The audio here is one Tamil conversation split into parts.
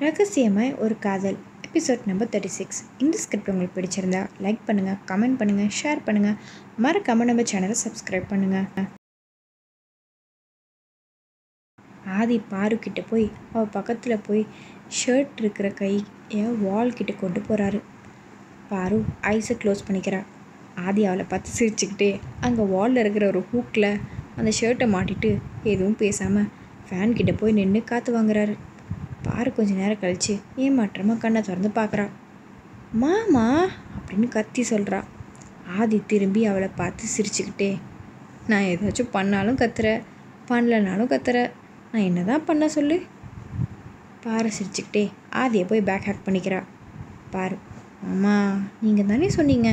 ரகசியமாய் ஒரு காதல் எபிசோட் நம்பர் தேர்ட்டி சிக்ஸ் இந்த ஸ்கிரிப்ட் உங்களுக்கு பிடிச்சிருந்தா லைக் பண்ணுங்கள் கமெண்ட் பண்ணுங்கள் ஷேர் பண்ணுங்கள் மறக்காமல் நம்ம சேனலை சப்ஸ்கிரைப் பண்ணுங்கள் ஆதி பாரு போய் அவள் பக்கத்தில் போய் ஷர்ட் இருக்கிற கையை வால்கிட்ட கொண்டு போகிறாரு பாரு ஐஸை க்ளோஸ் பண்ணிக்கிறாள் ஆதி அவளை பார்த்து சிரிச்சுக்கிட்டே அங்கே வாலில் இருக்கிற ஒரு ஹூக்கில் அந்த ஷர்ட்டை மாட்டிட்டு எதுவும் பேசாமல் ஃபேன்கிட்ட போய் நின்று காற்று வாங்குறாரு. பாரு கொஞ்ச நேரம் கழிச்சு ஏமாற்றமாக கண்ணை திறந்து பார்க்குறா மாமா அப்படின்னு கத்தி சொல்கிறா ஆதி திரும்பி அவளை பார்த்து சிரிச்சுக்கிட்டே நான் ஏதாச்சும் பண்ணாலும் கத்துற பண்ணலனாலும் கத்துற நான் என்ன தான் பண்ண சொல்லு? பாரு சிரிச்சுக்கிட்டே ஆதியை போய் பேக் ஹேக் பண்ணிக்கிறா. பாரு மாமா நீங்கள் தானே சொன்னீங்க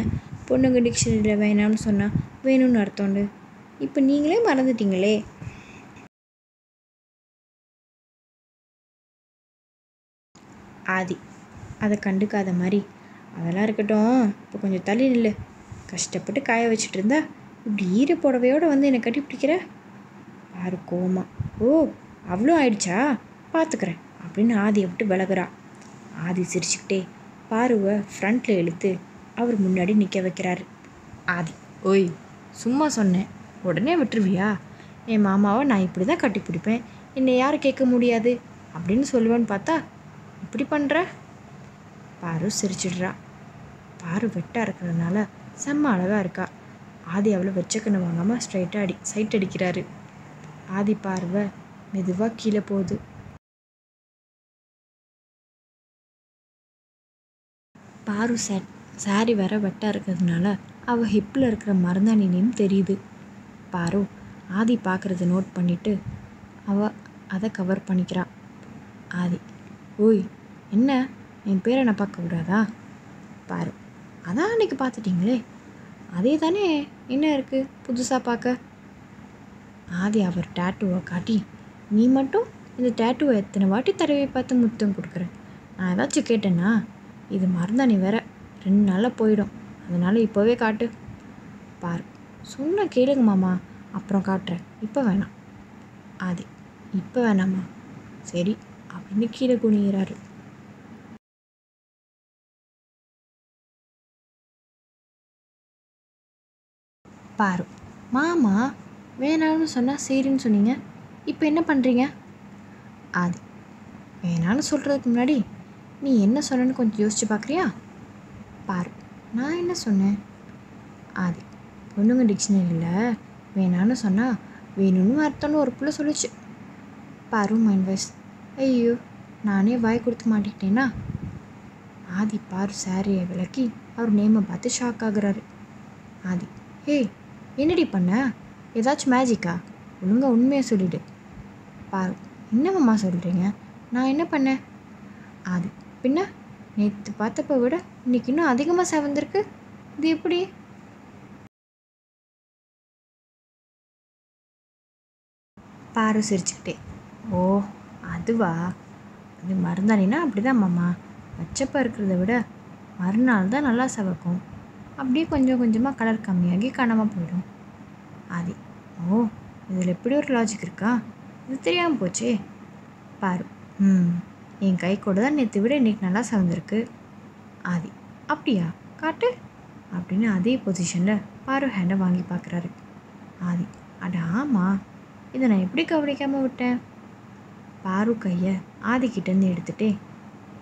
பொண்ணுங்க டிக்ஷனரியில் வேணாம்னு சொன்னால் வேணும்னு அர்த்தம்ண்டு இப்போ நீங்களே மறந்துட்டீங்களே ஆதி. அதை கண்டுக்காத மாதிரி. அதெல்லாம் இருக்கட்டும். இப்போ கொஞ்சம் தள்ளி நில்லு. கஷ்டப்பட்டு காய வச்சுட்டு இருந்தா இப்படி ஈர புடவையோடு வந்து என்னை கட்டி பிடிக்கிற? பாரு கோமா. ஓ அவ்வளோ ஆயிடுச்சா? பார்த்துக்கிறேன் அப்படின்னு ஆதியை விட்டு விலகுறா. ஆதி சிரிச்சுக்கிட்டே பாருவை ஃப்ரண்ட்டில் இழுத்து அவர் முன்னாடி நிற்க வைக்கிறாரு. ஆதி ஓய் சும்மா சொன்னேன். உடனே விட்டுருவியா? என் மாமாவை நான் இப்படி தான் கட்டி பிடிப்பேன். என்னை யார் கேட்க முடியாது. அப்படின்னு சொல்லுவேன்னு பார்த்தா இப்படி பண்ணுற பாரு சிரிச்சிடுறா. பாரு வெட்டாக இருக்கிறதுனால செம்ம அழகாக இருக்கா. ஆதி அவளை வச்சக்கண்ணு வாங்காமல் ஸ்ட்ரைட்டாக அடி சைட் அடிக்கிறாரு. ஆதி பார்வை மெதுவாக கீழே போகுது. பாரு சேட் சாரி வேற வெட்டாக இருக்கிறதுனால அவள் ஹிப்பில் இருக்கிற மருந்தாணி தெரியுது. பாரு ஆதி பார்க்குறத நோட் பண்ணிவிட்டு அவள் அதை கவர் பண்ணிக்கிறான் ஆதி ஓய் என்ன? என் பேரை நான் பார்க்க கூடாதா பாரு அதான் அன்றைக்கி பார்த்துட்டீங்களே. அதே தானே என்ன இருக்குது புதுசாக பார்க்க? ஆதி அவர் டேட்டுவை காட்டி நீ மட்டும் இந்த டேட்டுவை எத்தனை வாட்டி தடவை பார்த்து முத்தம் கொடுக்குற? நான் ஏதாச்சும் கேட்டேன்னா இது மறந்தானி வேற ரெண்டு நாளில் போயிடும். அதனால் இப்போவே காட்டு. பாரு சொன்ன கேளுங்க மாமா அப்புறம் காட்டுறேன். இப்போ வேணாம். ஆதி இப்போ வேணாம்மா சரி. அப்படின்னு கீழே குனிகிறாரு பாரு மாமா வேணாம்னு சொன்னால் சரின்னு சொன்னீங்க இப்போ என்ன பண்ணுறீங்க அது வேணான்னு சொல்கிறதுக்கு முன்னாடி நீ என்ன சொன்னேன்னு கொஞ்சம் யோசிச்சு பார்க்குறியா பாரு நான் என்ன சொன்னேன்? ஆதி பொண்ணுங்க டிக்ஷனரியில் வேணான்னு சொன்னால் வேணும்னு அர்த்தம்னு ஒரு பிள்ளை சொல்லுச்சு. பாரு மைண்ட் வாய்ஸ் ஐயோ நானே வாய் கொடுத்து மாட்டிக்கிட்டேனா? ஆதி பாரு சாரியை விளக்கி அவர் நேமை பார்த்து ஷாக் ஆகுறாரு. ஆதி ஹே என்னடி பண்ண? ஏதாச்சும் மேஜிக்கா ஒழுங்கா உண்மையை சொல்லிடு. பாரு என்னம்மா சொல்கிறீங்க நான் என்ன பண்ணேன் ஆதி பின்ன? நேற்று பார்த்தப்ப விட இன்னைக்கு இன்னும் அதிகமாக செவந்திருக்கு இது எப்படி? பாரு சிரிச்சுக்கிட்டே ஓ அதுவா? அது மருந்தானினா அப்படி தான் மாமா. பச்சைப்பா இருக்கிறத விட மறுநாள் தான் நல்லா சவக்கும். அப்படியே கொஞ்சம் கொஞ்சமாக கலர் கம்மியாகி காணாமல் போயிடும். ஆதி ஓ இதில் எப்படி ஒரு லாஜிக் இருக்கா? இது தெரியாமல் போச்சே. பாரு ம் என் கை கூட தான் நேற்று விட இன்றைக்கி நல்லா சவந்திருக்கு. ஆதி அப்படியா? காட்டு. அப்படின்னு அதே பொசிஷனில் பாரு ஹேண்டை வாங்கி பார்க்குறாரு ஆதி அட ஆமாம் இதை நான் எப்படி கவனிக்காமல் விட்டேன்? பாரு கையை ஆதிக்கிட்டேருந்து எடுத்துட்டே.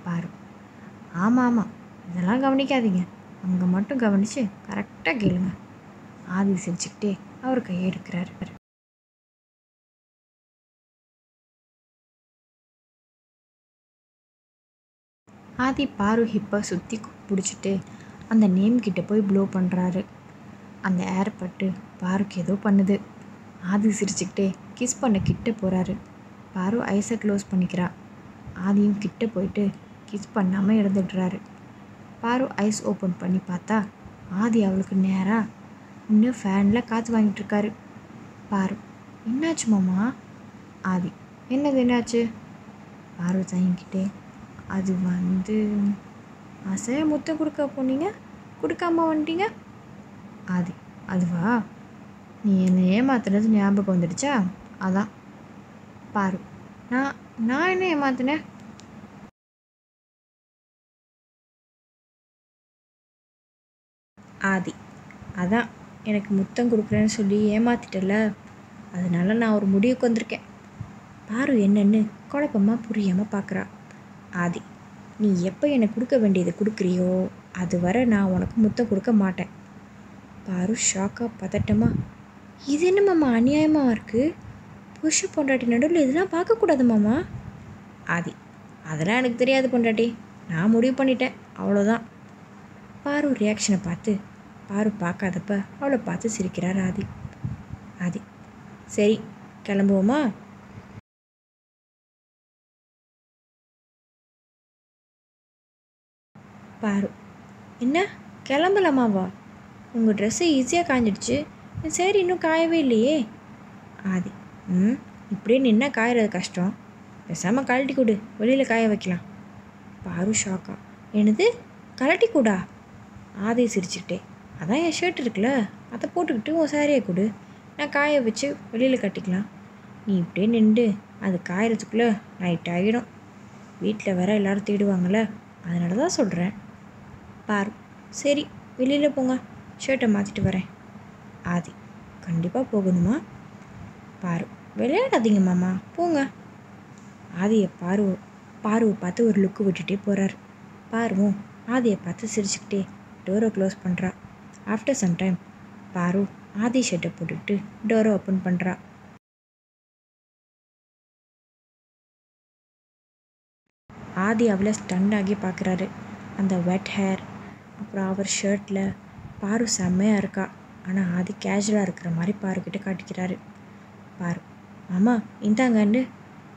பாரு. ஆமாம் ஆமாம் இதெல்லாம் கவனிக்காதீங்க. அங்கே மட்டும் கவனித்து கரெக்டாக கேளுங்க. ஆதி சிரிச்சுக்கிட்டே அவர் கையை எடுக்கிறாரு. ஆதி பாரு ஹிப்பை சுற்றி பிடிச்சிட்டு அந்த நேம் கிட்ட போய் ப்ளோ பண்ணுறாரு அந்த ஏர் பட்டு பாருக்கு ஏதோ பண்ணுது. ஆதி சிரிச்சுக்கிட்டே கிஸ் பண்ண கிட்ட போகிறாரு பாரு ஐஸை க்ளோஸ் பண்ணிக்கிறா. ஆதியும் கிட்ட போயிட்டு கிஸ் பண்ணாமல் இருந்துடுறாரு. பாரு ஐஸ் ஓப்பன் பண்ணி பார்த்தா ஆதி அவளுக்கு நேராக இன்னும் ஃபேனில் காற்று வாங்கிட்டுருக்காரு பாரு என்னாச்சு மாமா? ஆதி என்னது என்னாச்சு? பாரு தயங்கிட்டே அது வந்து ஆசையாக முத்தம் கொடுக்க போனீங்க? கொடுக்காம வந்துட்டீங்க? ஆதி அதுவா? நீ என்னை ஏமாத்துறது ஞாபகம் வந்துடுச்சா? அதான். பாரு நான் நான் என்ன ஏமாத்தினேன் ஆதி அதான். எனக்கு முத்தம் கொடுக்குறேன்னு சொல்லி ஏமாத்திட்டல அதனால நான் ஒரு முடிவுக்கு வந்திருக்கேன். பாரு என்னன்னு குழப்பமாக புரியாமல் பார்க்குறா ஆதி நீ எப்போ எனக்கு கொடுக்க வேண்டியது கொடுக்குறியோ அது வரை நான் உனக்கு முத்தம் கொடுக்க மாட்டேன். பாரு ஷாக்காக பதட்டமா. இது என்னம்மா அநியாயமாக இருக்குது புருஷ பொண்டாட்டி நடுவில் இதெல்லாம் பார்க்கக்கூடாது மாமா. ஆதி அதெல்லாம் எனக்கு தெரியாது பொண்டாட்டி. நான் முடிவு பண்ணிட்டேன். அவ்வளோதான் பாரு ரியாக்ஷனை பார்த்து. பாரு பார்க்காதப்ப அவளை பார்த்து சிரிக்கிறார் ஆதி. ஆதி சரி கிளம்புவோமா? பாரு என்ன? கிளம்பலாமாவா? உங்கள் ட்ரெஸ்ஸு ஈஸியாக காஞ்சிடுச்சு. சரி இன்னும் காயவே இல்லையே. ஆதி ம்? இப்படியே நின்னா காயறது கஷ்டம். பேசாமல் கழட்டி கொடு. வெளியில் காய வைக்கலாம். பாரு ஷாக்கா. என்னது? கழட்டி கூடா? ஆதி சிரிச்சுக்கிட்டே. அதான் என் ஷர்ட் இருக்குல்ல அதை போட்டுக்கிட்டு உன் சாரியை கொடு. நான் காய வச்சு வெளியில் கட்டிக்கலாம். நீ இப்படியே நின்று அது காயறதுக்குள்ளே நைட் ஆகிடும். வீட்டில் வேற எல்லாரும் தேடுவாங்கள்ல அதனால தான் சொல்கிறேன் பாரு சரி வெளியில் போங்க. ஷர்ட்டை மாற்றிட்டு வரேன். ஆதி கண்டிப்பாக போகணுமா? பாரு விளையாடாதீங்க மாமா. போங்க. ஆதியை பார்வை பார்வை பார்த்து ஒரு லுக்கு விட்டுட்டே போகிறார் பார்வும் ஆதியை பார்த்து சிரிச்சுக்கிட்டே டோரை க்ளோஸ் பண்ணுறா ஆஃப்டர் சம் டைம் பாரு ஆதி ஷர்ட்டை போட்டுக்கிட்டு டோரை ஓப்பன் பண்ணுறா ஆதி அவளை ஸ்டண்ட் ஆகி பார்க்குறாரு. அந்த வெட் ஹேர் அப்புறம் அவர் ஷர்ட்டில் பாரு செம்மையாக இருக்கா. ஆனால் ஆதி கேஷுவலாக இருக்கிற மாதிரி பாருக்கிட்ட காட்டிக்கிறாரு. பாரு அம்மா இந்தாங்கன்னு.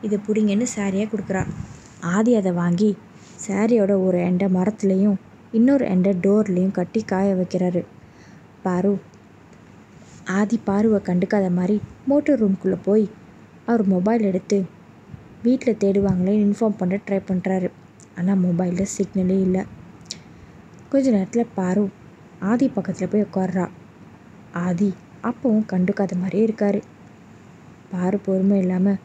இதை பிடிங்கன்னு சாரியாக கொடுக்குறா. ஆதி அதை வாங்கி சாரியோட ஒரு எண்டை மரத்துலேயும் இன்னொரு எண்டை டோர்லேயும் கட்டி காய வைக்கிறாரு. பாரு ஆதி பாருவை கண்டுக்காத மாதிரி மோட்டர் ரூம்குள்ளே போய் அவர் மொபைல் எடுத்து வீட்டில் தேடுவாங்களேன்னு இன்ஃபார்ம் பண்ண ட்ரை பண்ணுறாரு ஆனால் மொபைலில் சிக்னலே இல்லை. கொஞ்ச நேரத்தில் பாரு ஆதி பக்கத்தில் போய் உட்கார்றா. ஆதி அப்பவும் கண்டுக்காத மாதிரியே இருக்காரு. பாரு பொறுமை இல்லாமல்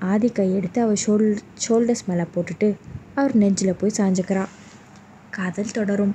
ஆதி கையெடுத்து அவர் ஷோல் ஷோல்டர்ஸ் மேலே போட்டுட்டு அவர் நெஞ்சில் போய் சாஞ்சுக்கிறா. காதல் தொடரும்.